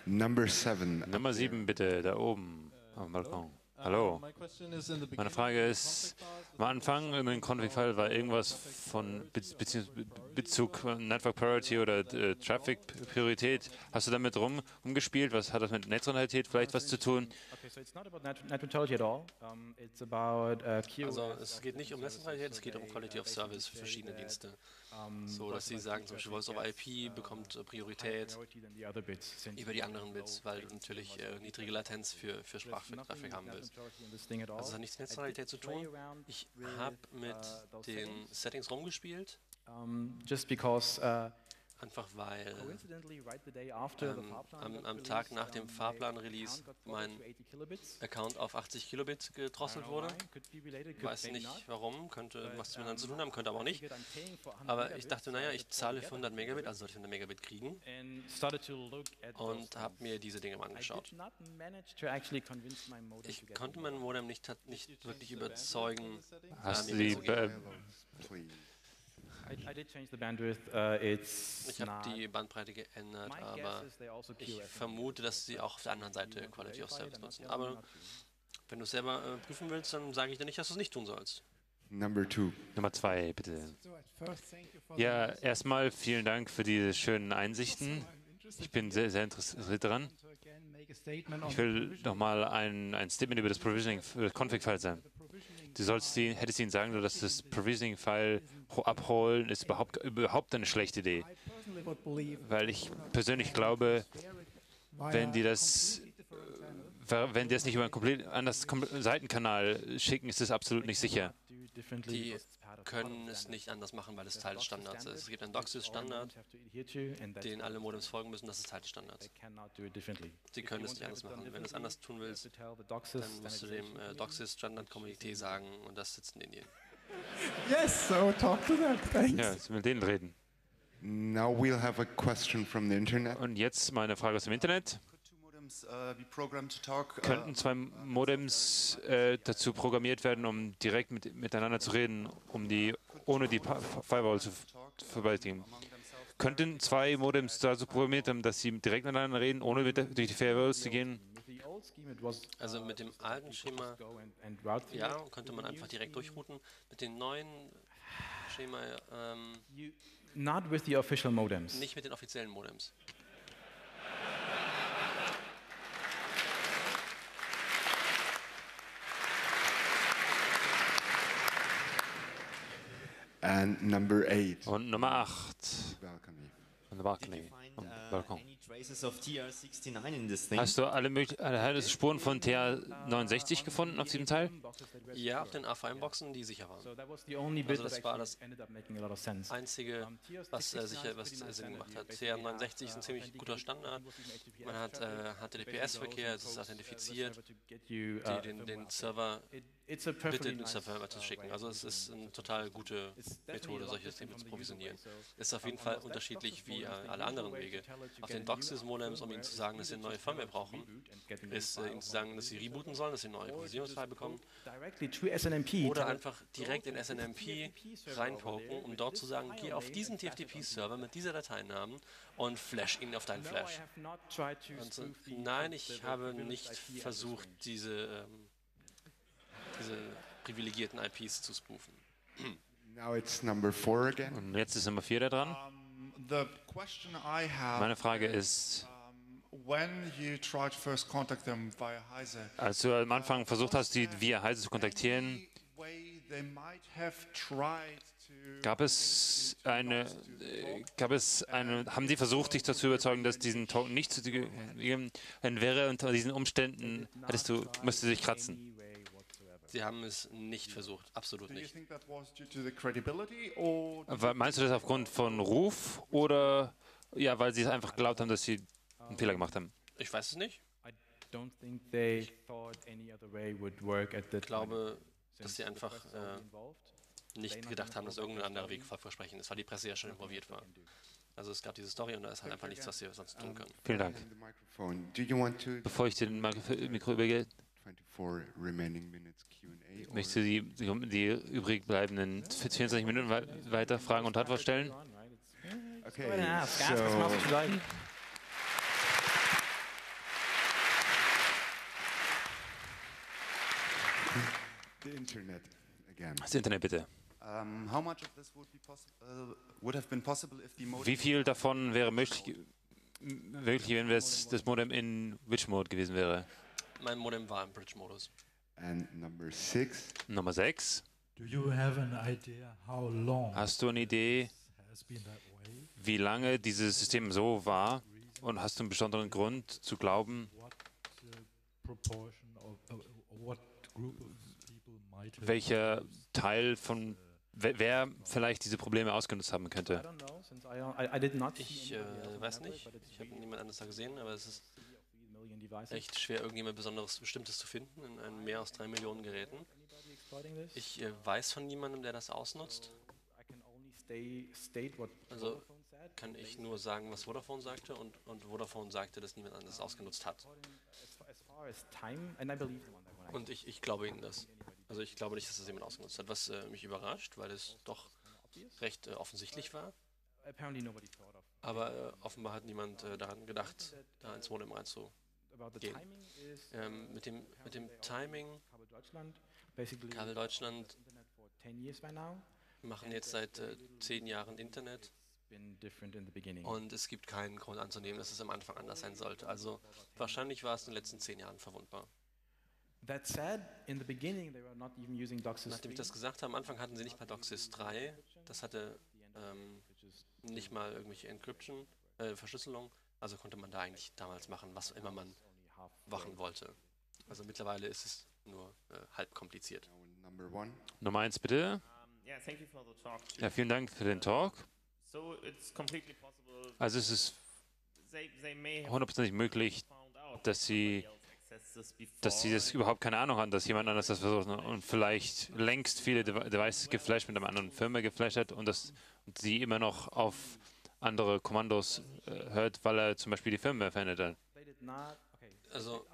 Number seven. Nummer sieben bitte, da oben am Balkon. Hallo. Meine Frage ist, am Anfang in den Config-File war irgendwas von Be Bezie Bezug Network Priority oder äh, Traffic Priorität. Hast du damit rum umgespielt? Was hat das mit Netzneutralität vielleicht was zu tun? Okay, so it's not about net, net neutrality at all. It's about uh. Also es geht nicht um Netzneutralität, es geht um Quality of Service für verschiedene Dienste. So, dass sie sagen, zum Beispiel Voice over IP bekommt äh, Priorität über die anderen Bits, weil du natürlich äh, niedrige Latenz für, für Sprachtraffic haben willst. Also es hat nichts mit Netzneutralität zu tun. Ich habe mit den Settings rumgespielt, um, just because uh, einfach weil coincidentally right the day after the ähm, am, am Tag nach dem Fahrplan-Release mein forwarded to 80 kilobits. Account auf 80 Kilobit gedrosselt wurde. could Weiß nicht warum, könnte But, was miteinander zu tun haben, könnte aber auch nicht. figured I'm paying for 100 Aber ich dachte, naja, I ich zahle für 100 Megabit, also sollte ich 100 Megabit kriegen und habe mir diese Dinge mal I angeschaut. Ich konnte on mein Modem nicht, hat nicht wirklich überzeugen. Hast äh, du die Ich habe die Bandbreite geändert, aber guess is they also ich vermute, dass sie auch auf der anderen Seite You want to Quality of? Service nutzen. Aber wenn du es selber äh, prüfen willst, dann sage ich dir nicht, dass du es nicht tun sollst. Number two. Nummer zwei bitte? Ja, erstmal vielen Dank für diese schönen Einsichten. Ich bin sehr, sehr interessiert daran. Ich will nochmal ein, ein Statement über das Provisioning, für das Config-File sagen. Du sollst die, hättest ihnen sagen, dass das Provisioning-File ho- abholen ist überhaupt, überhaupt eine schlechte Idee. Weil ich persönlich glaube, wenn die das, äh, wenn die das nicht über einen komplett anders kom Seitenkanal schicken, ist das absolut nicht sicher. Die können es nicht anders machen, weil es Teil des Standards ist. Es gibt einen DOCSIS-Standard, den alle Modems folgen müssen, das ist Teil des Standards. cannot do it differently. Sie If können you es want nicht anders machen. Wenn du es differently, anders tun willst, dann musst du dem äh, committee, DOCSIS Standard which Community is sagen und das sitzt in Indien. Yes, so talk to them. Thanks. Ja, jetzt mit denen reden. Now we'll have a question from the internet. Und jetzt meine Frage aus dem Internet. Könnten zwei Modems äh, dazu programmiert werden, um direkt mit, miteinander zu reden, um die ohne die Pa- Firewall zu verwalten? Könnten zwei Modems dazu programmiert haben, dass sie direkt miteinander reden, ohne mit der, durch die Firewalls zu gehen? Also mit dem alten Schema, ja, könnte man the einfach direkt durchrouten. Mit dem neuen Schema ähm, Not with the official modems. nicht mit den offiziellen Modems. And number eight. Und Nummer 8 Balcony. von der Did you Balcony, uh, Balkon. TR69? Hast du alle, möglich- alle Spuren von TH69 gefunden auf diesem Teil? Ja, auf den AVM-Boxen, die sicher waren. So that was the only bit Also that das war das ended up making a lot of sense. Einzige, TR69 was äh, sicher, was äh, Sinn gemacht hat. basically have, TR69 ist ein uh, ziemlich guter Standard. Man hat äh, HTTPS-Verkehr, es ist authentifiziert, die, den, den Server Nice, Server zu uh, schicken. Also es ist eine total gute Methode, solche Systeme zu provisionieren. So, Ist auf jeden on Fall unterschiedlich wie äh, modems, alle anderen Wege. Auf den a new DOCSIS-Modems, um ihnen zu sagen, dass sie eine neue Firmware brauchen, ist äh, ihnen zu sagen, dass sie rebooten sollen, dass sie eine neue Provisionsfile bekommen oder einfach direkt in SNMP reinpoken, um dort zu sagen, geh auf diesen TFTP-Server mit dieser Dateinamen und flash ihn auf deinen Flash. Und nein, ich habe nicht versucht, diese, ähm, diese privilegierten IPs zu spoofen. Now it's number four again. Und jetzt ist Nummer 4 da dran. Um, Meine Frage ist, als du am Anfang versucht hast, die via Heise zu kontaktieren, gab es eine, gab es eine, haben die versucht, dich dazu zu überzeugen, dass diesen Token nicht zu geben? Wäre unter diesen Umständen, hättest du, müsstest du dich kratzen. Sie haben es nicht versucht, absolut nicht. Meinst du das aufgrund von Ruf oder ja, weil sie es einfach geglaubt haben, dass sie einen Fehler gemacht haben? Ich weiß es nicht. Ich glaube, dass sie einfach äh, nicht gedacht haben, dass irgendein anderer Weg versprechen ist, weil die Presse ja schon involviert war. Also es gab diese Story und da ist halt einfach nichts, was sie sonst tun können. Vielen Dank. Bevor ich den Mikro übergehe, möchtest du die, die, die übrig bleibenden 24 Minuten weiter Fragen und Antwort stellen? Okay, so Das Internet bitte. Wie viel davon wäre möglich, möglich wenn das, das Modem in Bridge Mode gewesen wäre? Mein Modem war im Bridge Modus. Nummer 6. Hast du eine Idee, wie lange dieses System so war? Und hast du einen besonderen Grund zu glauben, welcher Teil von wer vielleicht diese Probleme ausgenutzt haben könnte. Ich äh, weiß nicht. Ich habe niemand anderes da gesehen, aber es ist echt schwer, irgendjemand Besonderes Bestimmtes zu finden in einem mehr als drei Millionen Geräten. Ich äh, weiß von niemandem, der das ausnutzt. Also kann ich nur sagen, was Vodafone sagte und, und Vodafone sagte, dass niemand anderes ausgenutzt hat. Und ich, ich glaube ihnen das. Also ich glaube nicht, dass das jemand ausgenutzt hat, was äh, mich überrascht, weil es doch recht äh, offensichtlich war. Aber äh, offenbar hat niemand äh, daran gedacht, da ins Modem reinzugehen. Ähm, mit, dem, mit dem Timing, Kabel Deutschland machen jetzt seit äh, zehn Jahren Internet. Und es gibt keinen Grund anzunehmen, dass es am Anfang anders sein sollte. Also wahrscheinlich war es in den letzten zehn Jahren verwundbar. Nachdem ich das gesagt habe, am Anfang hatten sie nicht mal DOCSIS 3. Das hatte ähm, nicht mal irgendwelche Encryption, äh, Verschlüsselung. Also konnte man da eigentlich damals machen, was immer man machen wollte. Also mittlerweile ist es nur äh, halb kompliziert. Nummer eins bitte. Ja, vielen Dank für den Talk. Also es ist hundertprozentig möglich, dass sie dass sie das überhaupt keine Ahnung hatten, dass jemand anders das versucht und vielleicht längst viele Devices geflasht mit einer anderen Firma geflasht hat und dass sie immer noch auf andere Kommandos äh, hört, weil er zum Beispiel die Firmware verändert hat. Also,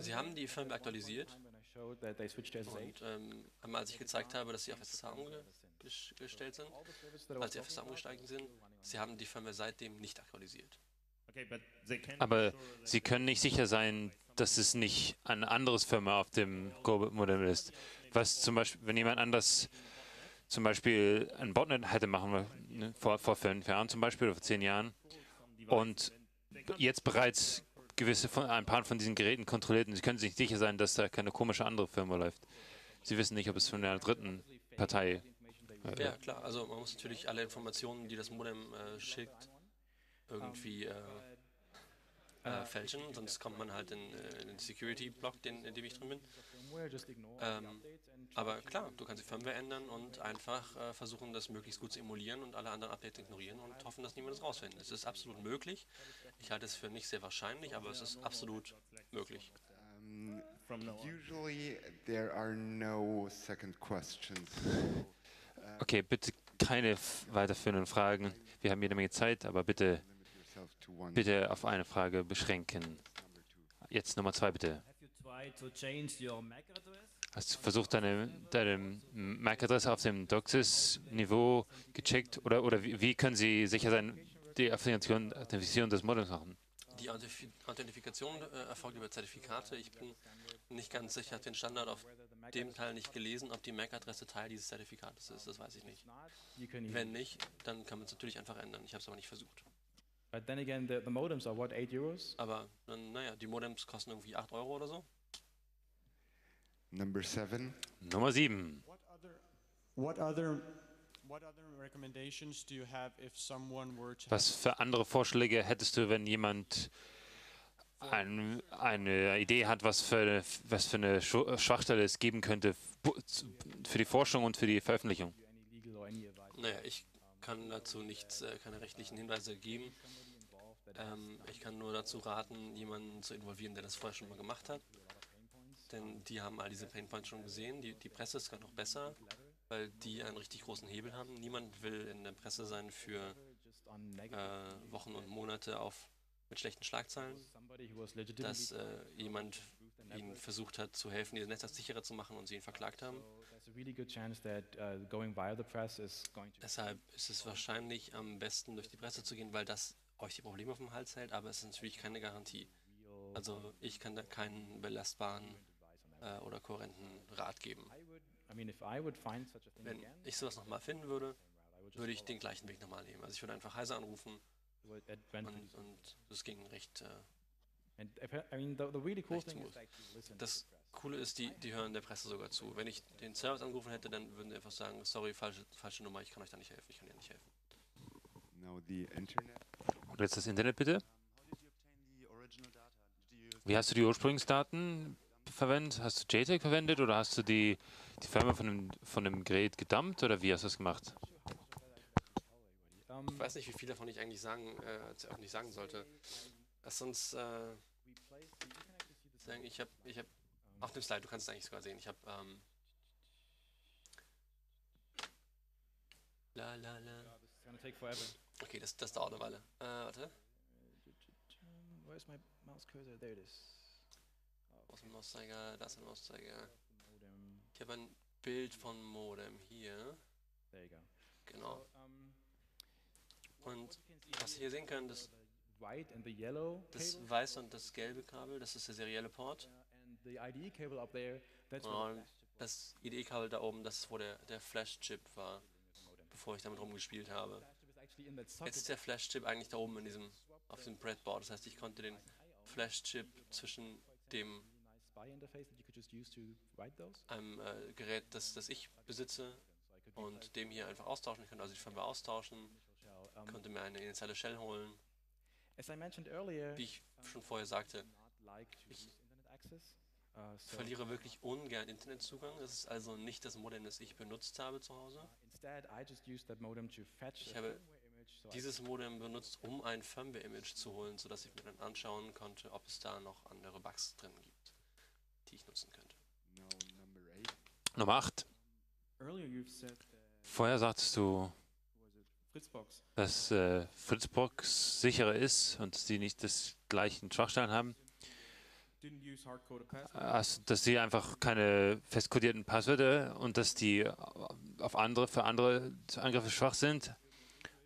sie haben die Firmware aktualisiert und ähm, als ich gezeigt habe, dass sie auf SSH umgestellt sind, als sie auf SSH umgestiegen sind, sie haben die Firmware seitdem nicht aktualisiert. Aber Sie können nicht sicher sein, dass es nicht ein anderes Firma auf dem Go-Modell ist. Was zum Beispiel, wenn jemand anders zum Beispiel ein Botnet hätte machen ne, vor, vor fünf Jahren zum Beispiel oder vor zehn Jahren und jetzt bereits gewisse von, ein paar von diesen Geräten kontrolliert und Sie können sich sicher sein, dass da keine komische andere Firma läuft. Sie wissen nicht, ob es von einer dritten Partei. Äh, ja, klar. Also man muss natürlich alle Informationen, die das Modem äh, schickt, irgendwie äh, äh, fälschen, sonst kommt man halt in, äh, in den Security-Block, in dem ich drin bin. Ähm, aber klar, du kannst die Firmware ändern und einfach äh, versuchen, das möglichst gut zu emulieren und alle anderen Updates ignorieren und hoffen, dass niemand es rausfindet. Es ist absolut möglich. Ich halte es für nicht sehr wahrscheinlich, aber es ist absolut möglich. Um, usually there are no second questions. Okay, bitte keine weiterführenden Fragen. Wir haben jede Menge Zeit, aber bitte bitte auf eine Frage beschränken. Jetzt Nummer zwei, bitte. Hast du versucht, deine, deine MAC-Adresse auf dem DOCSIS-Niveau gecheckt? Oder, oder wie, wie, können Sie sicher sein, die Authentifizierung des Modems machen? Die Authentifikation äh, erfolgt über Zertifikate. Ich bin nicht ganz sicher, habe den Standard auf dem Teil nicht gelesen, ob die MAC-Adresse Teil dieses Zertifikates ist. Das weiß ich nicht. Wenn nicht, dann kann man es natürlich einfach ändern. Ich habe es aber nicht versucht. But then again, the, the modems are what, 8 Euros? Aber dann, naja, die Modems kosten irgendwie 8 Euro oder so. Number seven. Nummer 7. What other, what other, what other recommendations do you have if someone were to Was für andere Vorschläge hättest du, wenn jemand ein, eine Idee hat, was für, was für eine Schwachstelle es geben könnte für die Forschung und für die Veröffentlichung? Naja, ich kann dazu nichts, äh, keine rechtlichen Hinweise geben. Ähm, ich kann nur dazu raten, jemanden zu involvieren, der das vorher schon mal gemacht hat. Denn die haben all diese Painpoints schon gesehen. Die, die Presse ist gerade noch besser, weil die einen richtig großen Hebel haben. Niemand will in der Presse sein für äh, Wochen und Monate auf, mit schlechten Schlagzeilen, dass äh, jemand ihnen versucht hat zu helfen, ihr Netz sicherer zu machen und sie ihn verklagt haben. Deshalb ist es wahrscheinlich am besten, durch die Presse zu gehen, weil das euch die Probleme auf dem Hals hält, aber es ist natürlich keine Garantie. Also ich kann da keinen belastbaren äh, oder kohärenten Rat geben. I would, I mean, if I would find such a thing Wenn ich sowas nochmal finden würde, I would just würde ich den gleichen Weg nochmal nehmen. Also ich würde einfach Heise anrufen und, und das ging recht. Äh, das the press. Coole ist, die, die hören der Presse sogar zu. Wenn ich den Service angerufen hätte, dann würden die einfach sagen, sorry, falsche, falsche Nummer, ich kann euch da nicht helfen, ich kann dir nicht helfen. Now the internet. Und jetzt das Internet bitte. Wie hast du die Ursprungsdaten verwendet? Hast du JTAG verwendet oder hast du die, die Firma von dem, von dem Gerät gedumpt oder wie hast du das gemacht? Ich weiß nicht, wie viel davon ich eigentlich sagen, äh, öffentlich sagen sollte. Lass uns äh, sagen, ich habe, ich habe, auf dem Slide, du kannst es eigentlich sogar sehen, ich habe, ähm, la la la. Okay, das, das dauert eine Weile. Äh, warte, Um, Where's my mouse cursor? There it is. Ist ein Mauszeiger? Da ist ein Mauszeiger. Ich habe ein Bild von Modem hier. Genau. Um, Und was ihr hier sehen könnt, das, das weiße und das gelbe Kabel, das ist der serielle Port. Und das IDE-Kabel da oben, das ist, wo der, der Flash-Chip war, bevor ich damit rumgespielt habe. Jetzt ist der Flash-Chip eigentlich da oben in diesem, auf diesem Breadboard. Das heißt, ich konnte den Flash-Chip zwischen dem Really nice spy interface that you could just use to write those. einem äh, Gerät, das, das ich besitze, und dem hier einfach austauschen. Ich konnte also die Firmware austauschen, konnte mir eine initiale Shell holen. Wie ich schon vorher sagte, ich. Uh, verliere wirklich ungern Internetzugang. Das ist also nicht das Modem, das ich benutzt habe zu Hause. instead, I just used that modem to fetch Ich habe Dieses Modem benutzt, um ein Firmware-Image zu holen, sodass ich mir dann anschauen konnte, ob es da noch andere Bugs drin gibt, die ich nutzen könnte. Now number eight. Nummer 8. Earlier you've said uh, Vorher sagtest du, dass äh, Fritzbox sicherer ist und sie nicht das gleichen Schwachstellen haben. Also, dass sie einfach keine festkodierten Passwörter und dass die auf andere für andere Angriffe schwach sind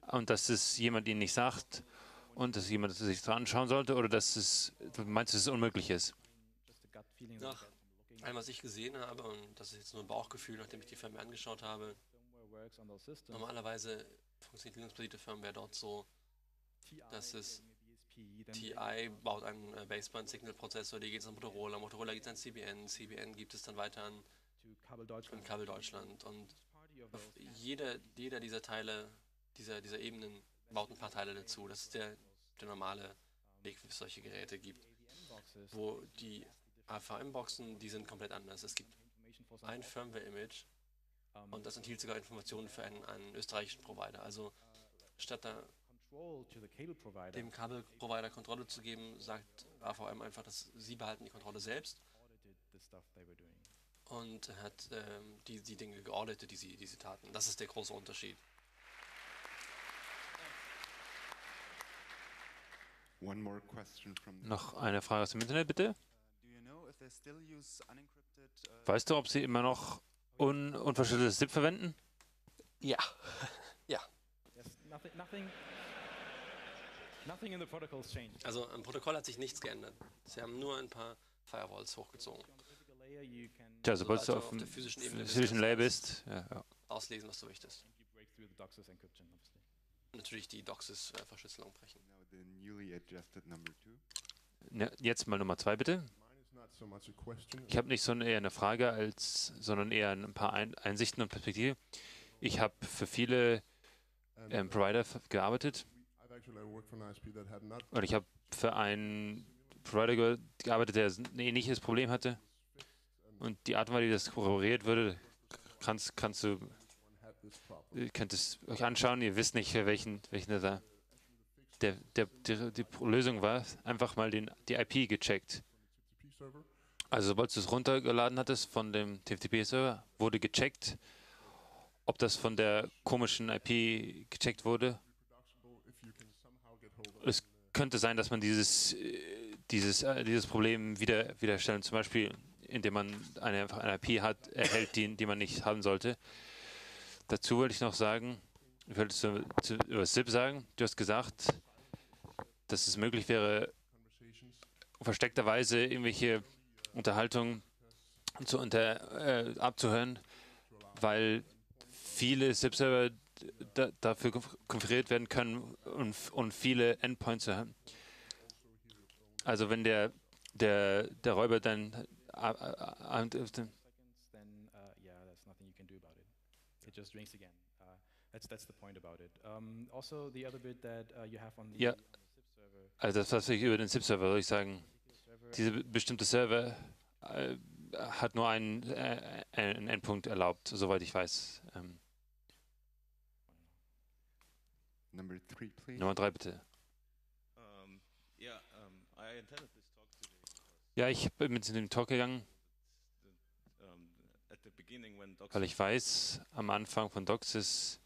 und dass es jemand ihnen nicht sagt und dass jemand sich das anschauen sollte oder dass es du meinst, dass es unmöglich ist. just allem, was ich gesehen habe, und das ist jetzt nur ein Bauchgefühl, nachdem ich die Firmware angeschaut habe, normalerweise funktioniert Linux-basierte Firmware dort so, TI, das ist maybe ESP, then TI baut einen äh, Baseband-Signal-Prozessor, die geht es an Motorola, Motorola geht es an CBN, CBN gibt es dann weiter an, to Kabel Deutschland. an Kabel Deutschland und jeder, jeder dieser Teile, dieser, dieser Ebenen baut ein paar Teile dazu. Das ist der, der normale Weg, wie es solche Geräte gibt. Wo die AVM-Boxen, die sind komplett anders. Es gibt ein Firmware-Image um, und das enthielt sogar Informationen für einen, einen österreichischen Provider. Also statt da dem Kabelprovider Kontrolle zu geben, sagt AVM einfach, dass sie behalten die Kontrolle selbst und hat ähm, die, die Dinge geordnet, die sie, die sie taten. Das ist der große Unterschied. Noch eine Frage aus dem Internet, bitte. Weißt du, ob sie immer noch un unverschlüsseltes SIP verwenden? Ja. Changed. Also am Protokoll hat sich nichts geändert. Sie haben nur ein paar Firewalls hochgezogen. Tja, sobald Sobald du auf auf dem der physischen Ebene physischen Layer bist, ja, ja. Auslesen, was du möchtest. obviously. Natürlich die DOCSIS-Verschlüsselung brechen. Ja, jetzt mal Nummer zwei, bitte. Ich habe nicht so eine, eher eine Frage, als, sondern eher ein paar ein Einsichten und Perspektiven. Ich habe für viele ähm, Provider gearbeitet und ich habe für einen Provider ge gearbeitet, der ein ähnliches Problem hatte. Und die Art und Weise, wie das korroboriert würde, kannst, kannst du, ihr könnt es euch anschauen. Ihr wisst nicht, für welchen, welchen da der, der, die, die Lösung war. Einfach mal den, die IP gecheckt. Also sobald du es runtergeladen hattest von dem TFTP-Server, wurde gecheckt, ob das von der komischen IP gecheckt wurde. Es könnte sein, dass man dieses, äh, dieses, äh, dieses Problem wieder wiederstellen, zum Beispiel indem man eine, eine IP hat, erhält, die, die man nicht haben sollte. Dazu wollte ich noch sagen, ich wollte zu, zu, über SIP sagen, du hast gesagt, dass es möglich wäre, versteckterweise irgendwelche Unterhaltungen zu unter, äh, abzuhören, weil viele SIP-Server da, dafür konf- konfiguriert werden können und, und viele Endpoints haben. Also wenn der, der, der Räuber dann äh, äh, äh, seconds, then yeah, there's nothing you can do about it. It just rings again. That's that's the point about it. The other bit that you have on the, Ja. on the SIP server, also das, was ich über den SIP-Server würde ich sagen, server diese be- bestimmte Server äh, hat nur einen, äh, einen Endpunkt erlaubt, soweit ich weiß. Ähm, Number three, please. Nummer drei bitte. Um, yeah, um, I attended this talk today. Ja, ich bin mit in den Talk gegangen, at the beginning, when weil ich weiß, am Anfang von DOCSIS,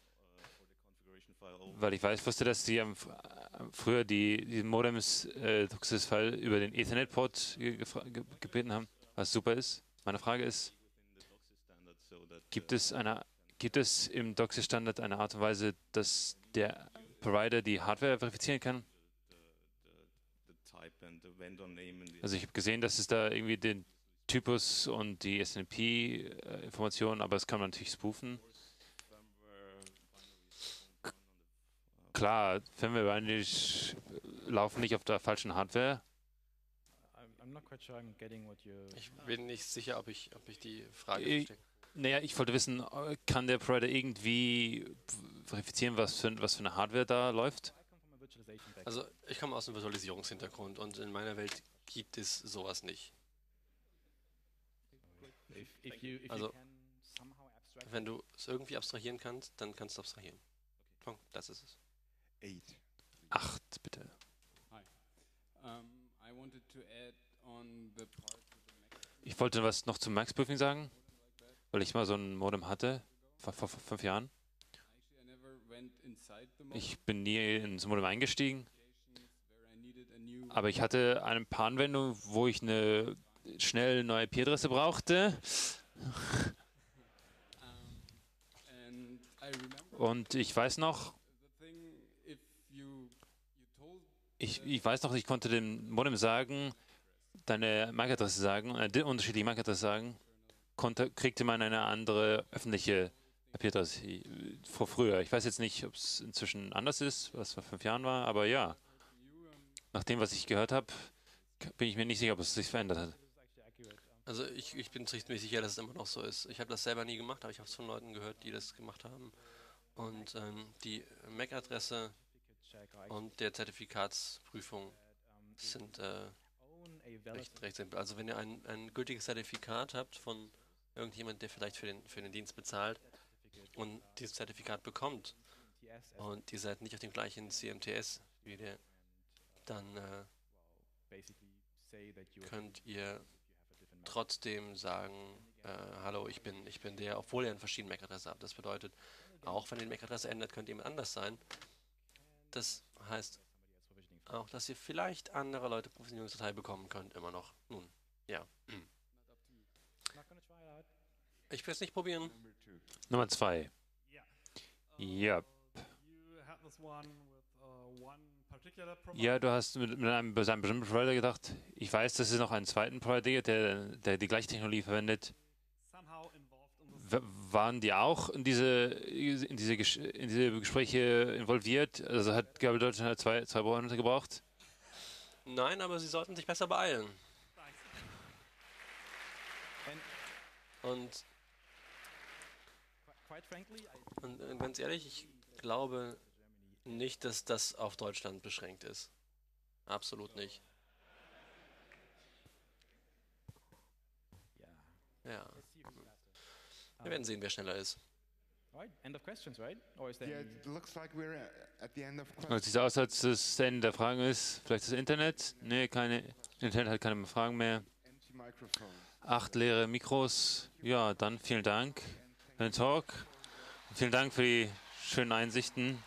uh, weil ich weiß, wusste, dass die am, äh, früher die, die Modems äh, DOCSIS-File über den Ethernet-Port gebeten haben, was super ist. Meine Frage ist, gibt es, eine, gibt es im DOCSIS-Standard eine Art und Weise, dass der Provider die Hardware verifizieren kann? Also ich habe gesehen, dass es da irgendwie den Typus und die SNP-Informationen, aber es kann man natürlich spoofen. firmware binaries don't run on Klar, Firmware-Binaries laufen nicht auf der falschen Hardware. I'm, I'm not quite sure I'm getting what you're. Ich bin nicht sicher, ob ich, ob ich die Frage Ich- verstehe. Naja, ich wollte wissen, äh, kann der Provider irgendwie verifizieren, was für, was für eine Hardware da läuft? I come from a virtualization background. Also ich komme aus einem Visualisierungshintergrund und in meiner Welt gibt es sowas nicht. Also, you can somehow abstract Wenn du es irgendwie abstrahieren kannst, dann kannst du abstrahieren. Punkt, das ist es. Eight. Acht, bitte. Um, I wanted to add on the part with the Mac Ich wollte was noch zum Max-Prüfing sagen, weil ich mal so ein Modem hatte, vor, vor, vor fünf Jahren. Ich bin nie ins Modem eingestiegen, aber ich hatte ein paar Anwendungen, wo ich eine schnell neue IP-Adresse brauchte. Und ich weiß noch, the thing if you you told ich, ich weiß noch, ich konnte dem Modem sagen, deine MAC-Adresse sagen, äh, unterschiedliche MAC-Adresse sagen, konnte, kriegte man eine andere öffentliche IP-Adresse äh, vor früher. Ich weiß jetzt nicht, ob es inzwischen anders ist, was vor fünf Jahren war, aber ja, nach dem, was ich gehört habe, bin ich mir nicht sicher, ob es sich verändert hat. Also ich, ich bin ziemlich sicher, dass es immer noch so ist. Ich habe das selber nie gemacht, aber ich habe es von Leuten gehört, die das gemacht haben. Und ähm, die MAC-Adresse und der Zertifikatsprüfung sind äh, recht, recht simpel. Also wenn ihr ein, ein gültiges Zertifikat habt von irgendjemand, der vielleicht für den, für den Dienst bezahlt und dieses Zertifikat bekommt und ihr seid nicht auf dem gleichen CMTS wie der, dann äh, könnt ihr trotzdem sagen, äh, hallo, ich bin, ich bin der, obwohl ihr eine verschiedene MAC-Adresse habt. Das bedeutet, auch wenn ihr die MAC-Adresse ändert, könnt ihr jemand anders sein. Das heißt auch, dass ihr vielleicht andere Leute Provisionierungsdatei bekommen könnt, immer noch. Nun, ja. Ich will es nicht probieren. Nummer zwei. Ja. Ja, du hast mit, mit einem, bei einem bestimmten Provider gedacht. Ich weiß, dass es noch einen zweiten Provider gibt, der, der die gleiche Technologie verwendet. Waren die auch in diese, in diese, in diese Gespräche involviert? Also hat Gabel Deutschland zwei, zwei Monate gebraucht? Nein, aber sie sollten sich besser beeilen. Und, und ganz ehrlich, ich glaube nicht, dass das auf Deutschland beschränkt ist. Absolut nicht. Ja. Wir werden sehen, wer schneller ist. Es sieht aus, als das Ende der Fragen ist. Vielleicht das Internet? Nee, keine. Internet hat keine Fragen mehr. Acht leere Mikros. Ja, dann vielen Dank für den Talk. Vielen Dank für die schönen Einsichten.